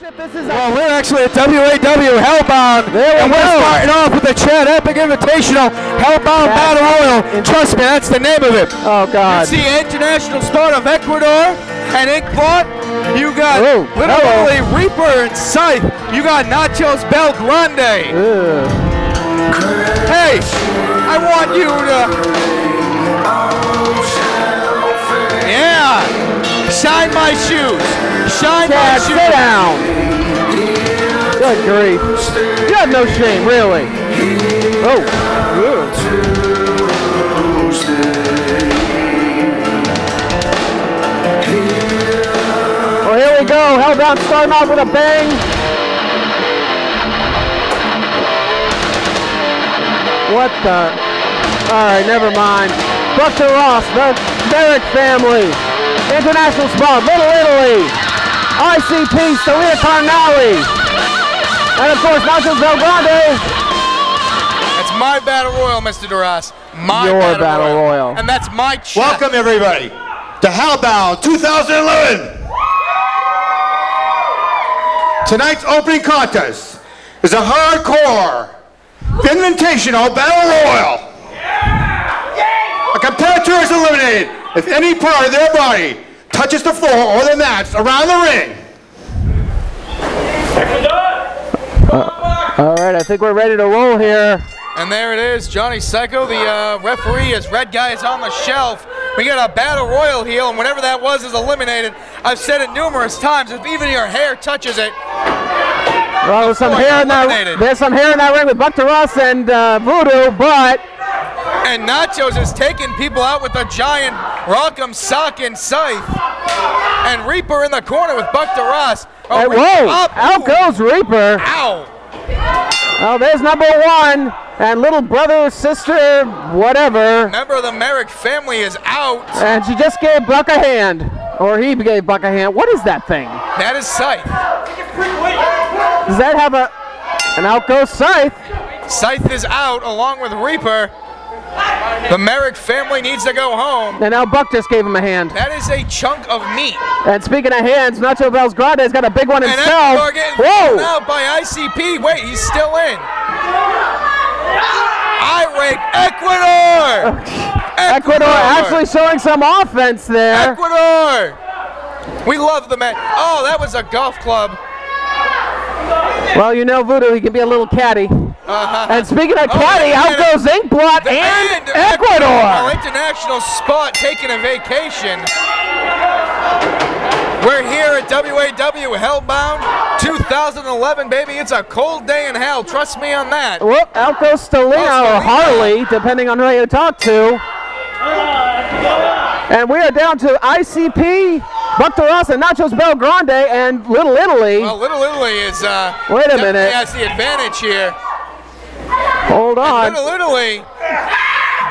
Well, we're actually at WAW Hellbound, There we and we're starting off with the Chad Epic Invitational Hellbound Yes. Battle Royal. Trust me, that's the name of it. oh God. It's the international start of Ecuador and Inque Blott. You got Oh, hello. literally Reaper and Scythe. You got Nachos Bell Grande. Ugh. Hey, I want you to. Yeah. Shine my shoes. Shine Chad, sit down. Good grief. You have no shame, really. Oh. Ugh. Well, here we go. Hellbound starting off with a bang. What the? All right, never mind. Buster Ross, the Merrick family, International Spot, Little Italy, ICP, Stellina Cardinale, and of course Nacho Bell Grande. That's my battle royal, Mr. DeRais. My Your battle, battle royal. royal. And that's my check. Welcome everybody to Hellbound 2011. Tonight's opening contest is a hardcore invitational battle royal. A competitor is eliminated if any part of their body touches the floor or the mats around the ring. All right, I think we're ready to roll here. And there it is, Johnny Psycho, the uh, referee, as Red Guy is on the shelf. We got a battle royal heel, and whatever that was is eliminated. I've said it numerous times. If even your hair touches it, Well, there's some hair in that. There's some hair in that ring with Buster Ross and uh, Voodoo, but and Nachos is taking people out with a giant Rock'em sock and scythe. And Reaper in the corner with Buck DeRais. Oh, Hey, whoa! up. Out Ooh. goes Reaper. Ow! Oh, there's number one, and little brother, sister, whatever. Member of the Merrick family is out. And she just gave Buck a hand. Or he gave Buck a hand. What is that thing? That is Scythe. Does that have a. And out goes Scythe. Scythe is out along with Reaper. The Merrick family needs to go home. And now Buck just gave him a hand. That is a chunk of meat. And speaking of hands, Nacho Bell Grande's got a big one And himself. Ecuador getting Whoa! out by ICP. Wait, he's still in. Irate Ecuador! Ecuador actually showing some offense there. Ecuador! We love the man. Oh, that was a golf club. Well, you know Voodoo, he can be a little catty. Uh-huh. And speaking of Oh, catty, out goes Inque Blott and, Oh, Ecuador. international spot taking a vacation. We're here at WAW Hellbound 2011, baby. It's a cold day in hell. Trust me on that. Whoop, out goes Stellina Oh, or Harley, depending on who you talk to. And we are down to ICP, Buck and Nachos Bell Grande, and Little Italy. Well, Little Italy is. Uh, Wait a minute. Has the advantage here. Hold on. Little Italy.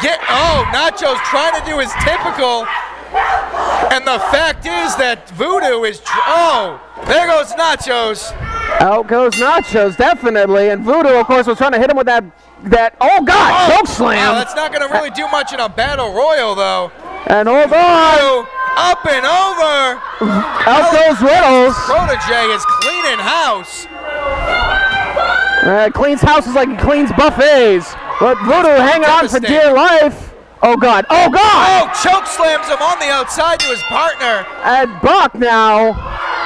Get. Oh, Nacho's trying to do his typical. And the fact is that Voodoo is. Oh, there goes Nachos. Out goes Nachos, definitely. And Voodoo, of course, was trying to hit him with that. That oh God, Oh, choke Wow, slam! that's not going to really do much in a battle royal, though. and hold on, Voodoo up and over. out goes Riddlez. Protege is cleaning house. Uh, cleans houses like he cleans buffets. But Voodoo hanging on for dear life. Oh God! Oh God! Oh, choke slams him on the outside to his partner. And Buck now,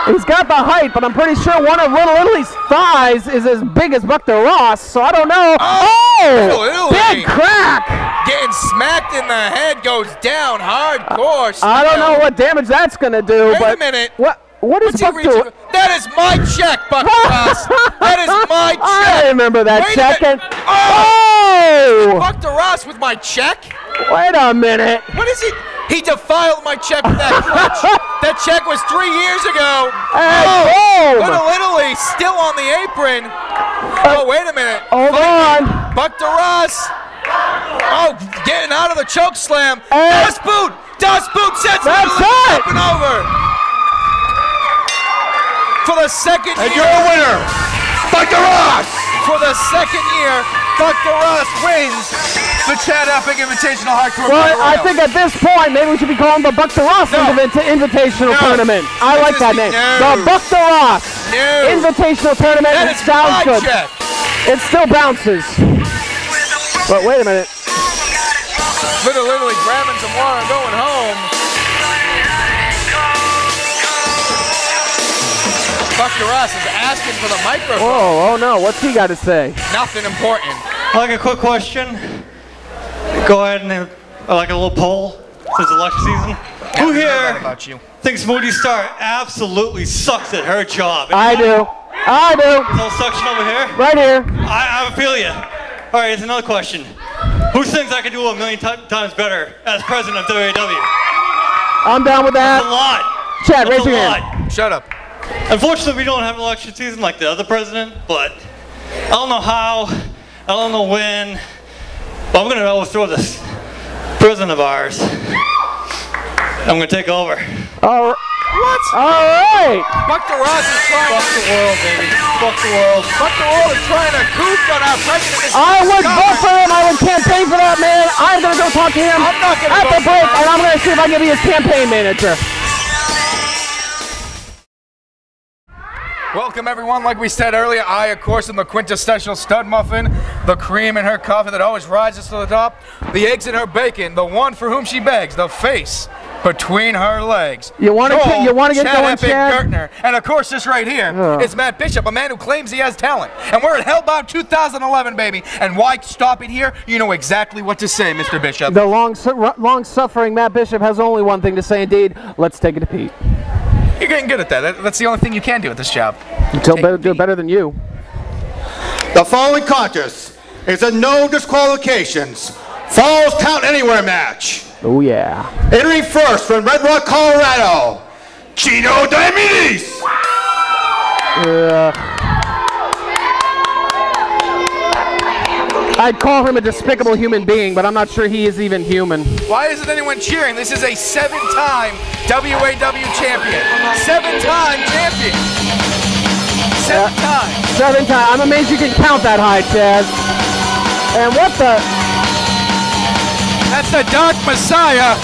he's got the height, but I'm pretty sure one of Little Italy's thighs is as big as Buck Ross, so I don't know. Oh, Italy. Big crack! Getting smacked in the head goes down hardcore. I don't know what damage that's gonna do, Wait a minute. what what is he Buck doing? That is my check, Buck Ross. that is my check. I remember that Wait check. and- Oh! oh! Buck Ross with my check? Wait a minute. What is it? He defiled my check with that clutch. that check was three years ago. And oh, boom! Little Italy still on the apron. Uh, oh, wait a minute. Hold Fighting. on. Buck DeRais. Oh, getting out of the choke slam. And- Das Boot. Das Boot sets That's Little Italy it. up and over. For the second And year. you're a winner, Buck DeRais. For the second year, DeRais wins the Chad Epic Invitational Hardcore Well, Battle I think at this point, maybe we should be calling the Buck the Ross No. Invita- Invitational No. Tournament. I This like that name. no. The Buck the Ross No. Invitational Tournament. That it is sounds my good. check. It still bounces. But wait a minute. Little literally grabbing some water and going home. DeRais is asking for the microphone. Oh, oh no. What's he got to say? Nothing important. Like a quick question. Go ahead and uh, like a little poll since election season. Who here about you? thinks Moody Star absolutely sucks at her job? I do. I do. No suction over here. Right here. I, I feel you. All right, here's another question. Who thinks I could do a million ti- times better as president of WAW? I'm down with That's a lot. Chad, That's raise a your hand. Shut up. Unfortunately, we don't have an election season like the other president, but I don't know how, I don't know when, but I'm gonna overthrow this president of ours. I'm gonna take over. All right. What? All right. DeRais is trying Fuck the world, baby. Fuck the world. Dr. Roll is trying to goof on our president. is I would vote for him. I would campaign for that man. I'm going to go talk to him I'm not gonna at the vote for break, him. and I'm going to see if I can be his campaign manager. Welcome everyone. Like we said earlier, I of course am the quintessential stud muffin, the cream in her coffee that always rises to the top, the eggs in her bacon, the one for whom she begs, the face between her legs. You wanna get- you wanna get Chad going, Epic Chad? Gertner. And of course this right here is Ugh. Matt Bishop, a man who claims he has talent. And we're at Hellbound 2011, baby. And why stop it here? You know exactly what to say, Mr. Bishop. The long, su- long-suffering Matt Bishop has only one thing to say. Indeed, let's take it to Pete. You're getting good at that. That- That's the only thing you can do at this job. Until better, do better than you. The following contest is a no disqualifications, falls count anywhere match. Oh yeah. Entering first from Red Rock, Colorado, Gino Diomedes. I'd call him a despicable human being, but I'm not sure he is even human. Why isn't anyone cheering? This is a seven-time WAW champion. Seven-time champion. Seven times. Seven times. I'm amazed you can count that high, Chaz. And what the? That's the Dark Messiah.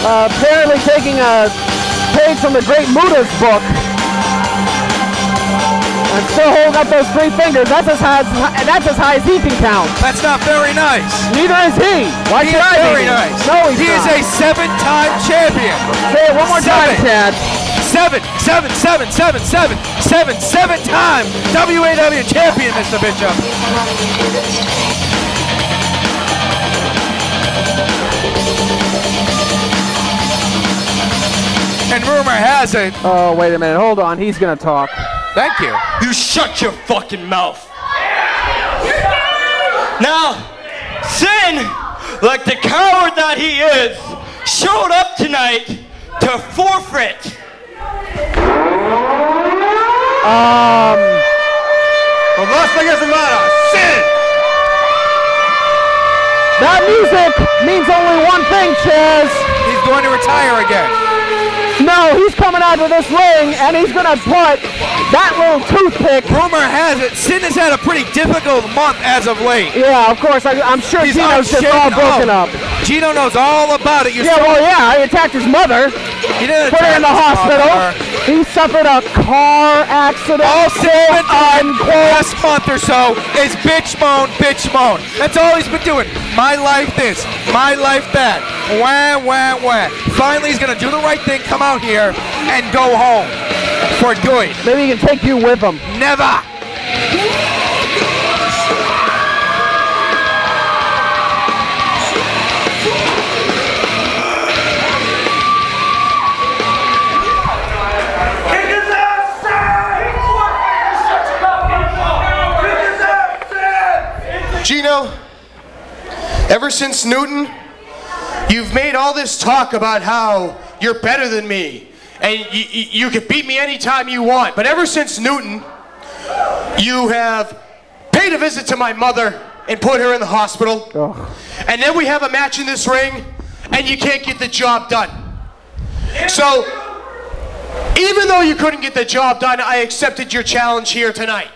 Uh, apparently taking a page from the Great Muta's book. And still holding up those three fingers. That's as high as, that's as high as he can count. That's not very nice. Neither is he. Why He should I very nice. No, he's he is a seven-time champion. Say it one more time, Chad. Seven, seven, seven, seven, seven, seven, seven-time WAW champion, Mr. Bishop. And rumor has it. Oh, wait a minute. Hold on. He's going to talk. Thank you. You shut your fucking mouth. Now, Sin, like the coward that he is, showed up tonight to forfeit. Um, From Las Vegas, Nevada, Sin. that music means only one thing, Chaz. He's going to retire again. No, he's coming out of this ring and he's gonna put that little toothpick. Rumor has it, Sin has had a pretty difficult month as of late. Yeah, of course. I, I'm sure He's Gino's just all broken Oh, up. Gino knows all about it. You Yeah, well, yeah, he attacked his mother, he didn't put her in the hospital. He suffered a car accident. All doing the last month or so is bitch moan, bitch moan. That's all he's been doing. My life this, my life that. Wah, wah, wah. Finally, he's gonna do the right thing, come out here, and go home for good. Maybe he can take you with him. Never. Ever since Newton, you've made all this talk about how you're better than me and you, you, you can beat me anytime you want. But ever since Newton, you have paid a visit to my mother and put her in the hospital. And then we have a match in this ring and you can't get the job done. So, even though you couldn't get the job done, I accepted your challenge here tonight.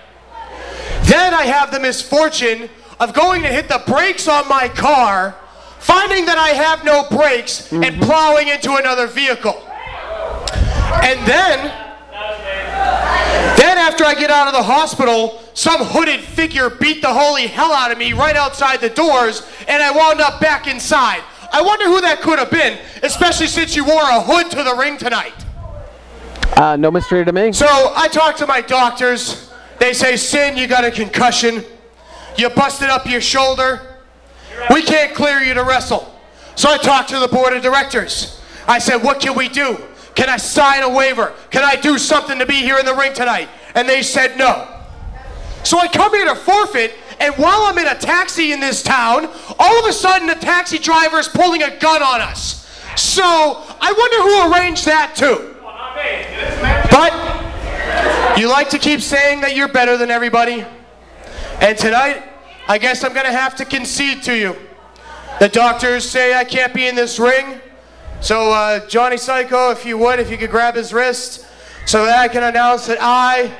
Then I have the misfortune of going to hit the brakes on my car, finding that I have no brakes, and plowing into another vehicle. And then, then after I get out of the hospital, some hooded figure beat the holy hell out of me right outside the doors, and I wound up back inside. I wonder who that could have been, especially since you wore a hood to the ring tonight. Uh, no mystery to me. So I talked to my doctors. They say, Sin, you got a concussion. You busted up your shoulder. We can't clear you to wrestle. So I talked to the board of directors. I said, What can we do? Can I sign a waiver? Can I do something to be here in the ring tonight? And they said no. So I come here to forfeit, and while I'm in a taxi in this town, all of a sudden the taxi driver is pulling a gun on us. So I wonder who arranged that too. But you like to keep saying that you're better than everybody. And tonight, I guess I'm going to have to concede to you. The doctors say I can't be in this ring. So, uh, Johnny Psycho, if you would, if you could grab his wrist so that I can announce that I,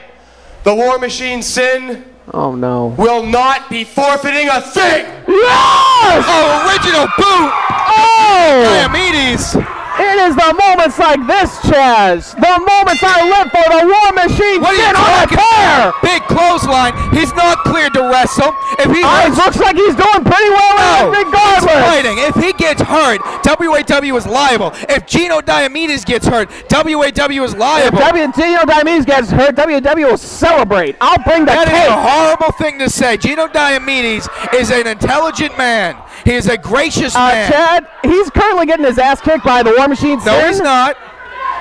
the War Machine Sin, Oh no. will not be forfeiting a thing. Yes! Oh, original boot! Oh! Diomedes! It is the moments like this, Chaz. The moments I live for. The War Machine What are you on a talking tear. about? Big clothesline. He's not cleared wrestle. If he it hurts, looks like he's doing pretty well no, he's regardless. fighting. If he gets hurt, WAW is liable. If Gino Diomedes gets hurt, WAW is liable. If. WTO Diomedes gets hurt, WAW will celebrate. I'll bring the That is cake. a horrible thing to say. Gino Diomedes is an intelligent man. He is a gracious Uh, man. Chad, he's currently getting his ass kicked by the War Machine. no, he's not.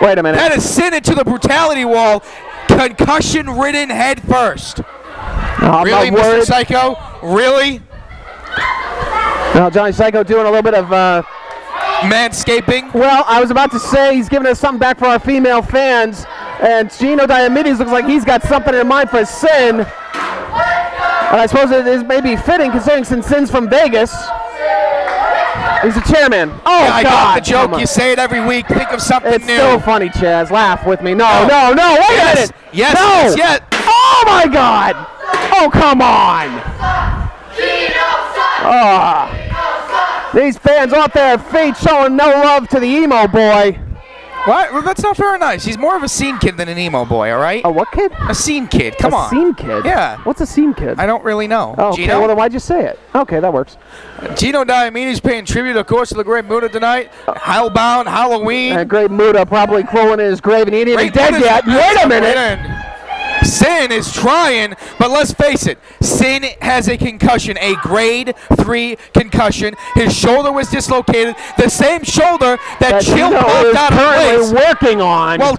Wait a minute. That is sent into the brutality wall, concussion ridden head first. I'm Really, Mr. worried. Psycho? Really? No, Johnny Psycho doing a little bit of. Uh, Manscaping? well, I was about to say he's giving us something back for our female fans, and Gino Diomedes looks like he's got something in mind for Sin. And I suppose it is maybe fitting considering since Sin's from Vegas. He's the chairman. Oh yeah, I got the joke. You say it every week. Think of something It's new. still funny, Chaz. Laugh with me. No, No. no, no. Wait Yes. a minute. Yes, No. yes, yes. Oh my God. Oh come on. Ah. These fans off their feet showing no love to the emo boy. What? Well, that's not very nice. He's more of a scene kid than an emo boy, all right? A what kid? A scene kid. Come a on. scene kid. Yeah. What's a scene kid? I don't really know. Oh, okay. Gino? Well, then why'd you say it? Okay, that works. Gino Diomedes paying tribute, of course, to the Great Muta tonight. Hellbound, Halloween. Uh, great Muta probably crawling in his grave and he ain't even Great dead Muta's- yet. Wait a minute. Sin is trying, but let's face it, Sin has a concussion, a grade three concussion. His shoulder was dislocated, the same shoulder that, That Chill popped is out of currently place. working on. Well,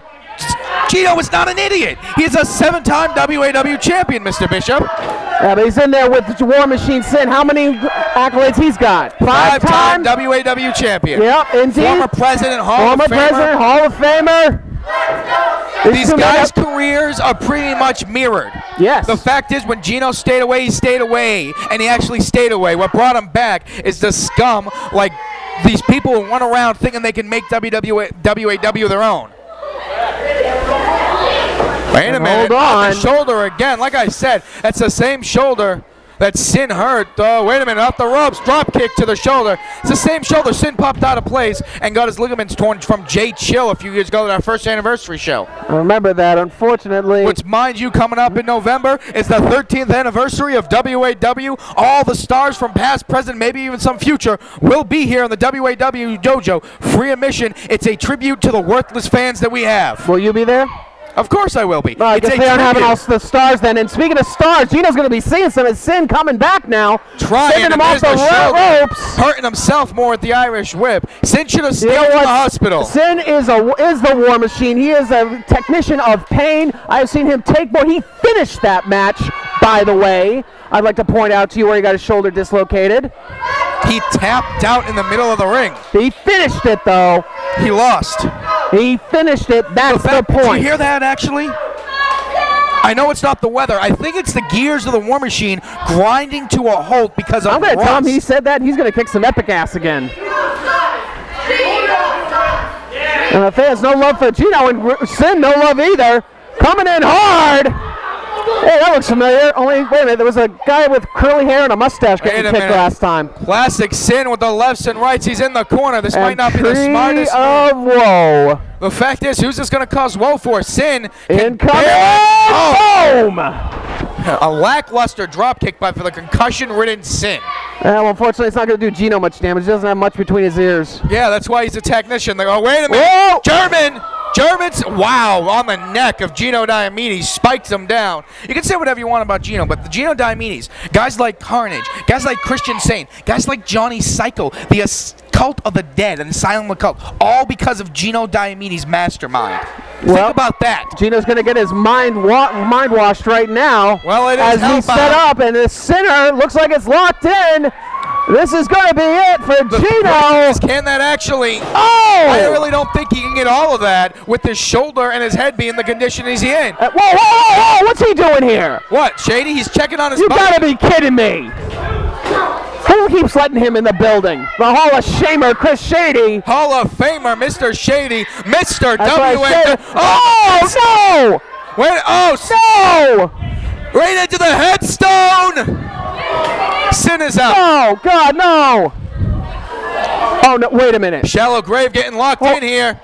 Gino is not an idiot. He's a seven-time WAW champion, Mr. Bishop. yeah, but he's in there with the War Machine Sin. How many accolades he's got? Five Five-time times. WAW champion. Yep, indeed. Former president, Hall Former of Famer. president, Hall of Famer. These guys' careers are pretty much mirrored. Yes. The fact is, when Gino stayed away, he stayed away, and he actually stayed away. What brought him back is the scum, like these people who run around thinking they can make WWA, WAW their own. Wait a minute. hold on. The shoulder again. Like I said, that's the same shoulder that Sin hurt. Oh, wait a minute. Off the ropes. Drop kick to the shoulder. It's the same shoulder Sin popped out of place and got his ligaments torn from Jay Chill a few years ago at our first anniversary show. I remember that. Unfortunately, Which, mind you, coming up in November is the 13th anniversary of WAW. All the stars from past, present, maybe even some future will be here in the WAW dojo. Free admission. It's a tribute to the worthless fans that we have. will you be there? Of course I will be. Well, I it's guess a they aren't having all the stars then. And speaking of stars, Gino's going to be seeing some of Sin coming back now. Trying Sending him off the shoulder. ropes. Hurting himself more at the Irish whip. Sin should have stayed You know in the hospital. Sin is a is the war machine. He is a technician of pain. I have seen him take more. He finished that match, by the way. I'd like to point out to you where he got his shoulder dislocated. He tapped out in the middle of the ring. He finished it though. He lost. He finished it. That's the, fact- Did point. you hear that actually? I know it's not the weather. I think it's the gears of the war machine grinding to a halt because of I'm going to tell him he said that. He's going to kick some epic ass again. And the fans, no love for Gino and Sin, no love either. Coming in hard. Hey, that looks familiar. Only, wait a minute, there was a guy with curly hair and a mustache getting Wait kicked last time. Classic Sin with the lefts and rights. He's in the corner. This might And not be the smartest. move. of woe. The fact is, who's this going to cause woe for? Sin. Incoming! Oh, Boom! a lackluster drop kick by for the concussion-ridden Sin. Uh, well, unfortunately, it's not going to do Gino much damage. He doesn't have much between his ears. Yeah, that's why he's a technician. They go, oh, wait a minute. Whoa! German! German's, wow, on the neck of Gino Diomedes, spiked him down. You can say whatever you want about Gino, but the Gino Diomedes, guys like Carnage, guys like Christian Saint, guys like Johnny Psycho, the cult of the dead and the silent occult, all because of Gino Diomedes' mastermind. Well- Think about that. Gino's going to get his mind wa- mind washed right now. Well, it is as we hellbound. set up, and the center looks like it's locked in. This is going to be it for The Gino. is, Can that actually? Oh! I really don't think he can get all of that with his shoulder and his head being the condition he's in. Uh, whoa, whoa, whoa, whoa! What's he doing here? What, Shady? He's checking on his You body. gotta be kidding me! Who keeps letting him in the building? The Hall of Shamer, Chris Shady. Hall of Famer, Mr. Shady, Mr. That's what I WA. said. Oh, Oh wait, oh, no! No! right into the headstone. Sin is out. Oh God, no! Oh no! Wait a minute. Shallow grave getting locked Oh. in here.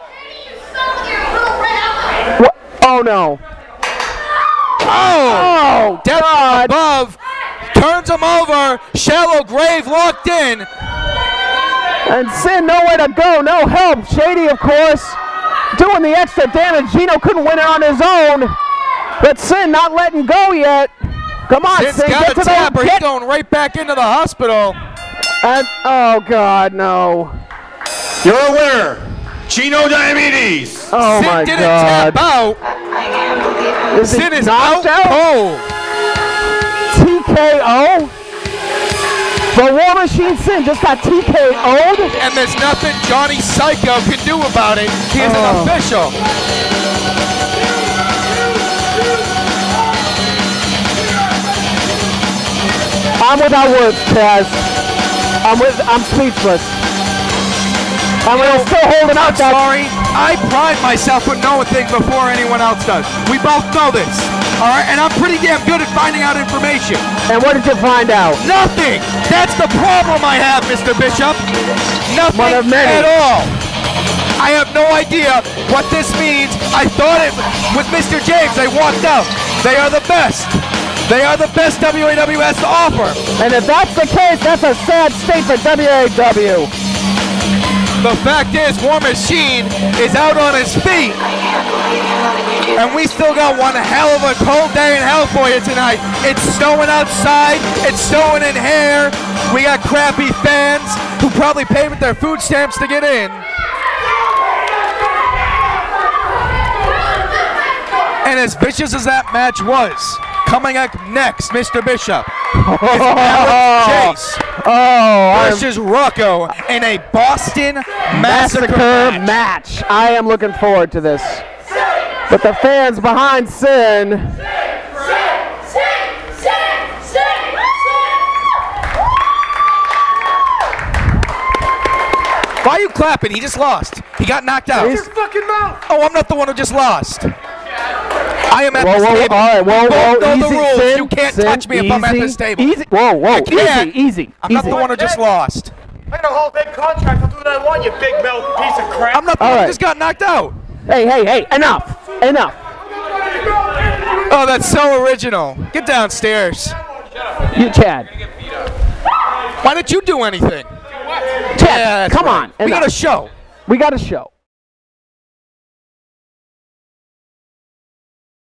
What? Oh no! Oh, Oh death God! above. Turns him over. Shallow grave locked in. And Sin nowhere to go, no help. Shady, of course, doing the extra damage. Gino couldn't win it on his own, but Sin not letting go yet. Come on, Sin's Sin, got get a to the tap or he's going right back into the hospital. And, oh God, no! You're a winner, Gino Diomedes. Oh Sin my didn't God! tap out. Is he Sin is out out? cold. TKO? The War Machine Sin just got TKO'd? And there's nothing Johnny Psycho can do about it. He is Oh. an uh-huh. official. I'm without words, Taz. I'm with. I'm speechless. I'm still holding out. That, Sorry, I pride myself with knowing things before anyone else does. We both know this. All right, and I'm pretty damn good at finding out information. and what did you find out? Nothing. That's the problem I have, Mr. Bishop. Nothing One of many. at all. I have no idea what this means. I thought it with Mr. James. I walked out. They are the best. They are the best WAWS to offer. And if that's the case, that's a sad state for WAW. The fact is, War Machine is out on his feet. And we still got one hell of a cold day in hell for you tonight. It's snowing outside. It's snowing in here. We got crappy fans who probably paid with their food stamps to get in. And as vicious as that match was, coming up next, Mr. Bishop, Chase Oh, I'm versus Rocco in a Boston Massacre, massacre match. match. I am looking forward to this. But the fans behind Sin, Why are you clapping? He just lost. He got knocked out. He's- fucking mouth. Oh, I'm not the one who just lost. I am at whoa, this whoa, table. all right, whoa, You both whoa, know easy, the rules. Sin, you can't Sin, touch me if I'm at easy, this table. Easy, whoa, whoa, I can't. easy, easy, I'm easy. not the one who just lost. I got a whole big contract. I'll do what I want, you big milk piece of crap. I'm not the one right. who just got knocked out. Hey, hey, hey, enough, enough. Oh, that's so original. Get downstairs. You, Chad. Why didn't you do anything? Chad, Yeah, come right. on. We got a show. we got a show.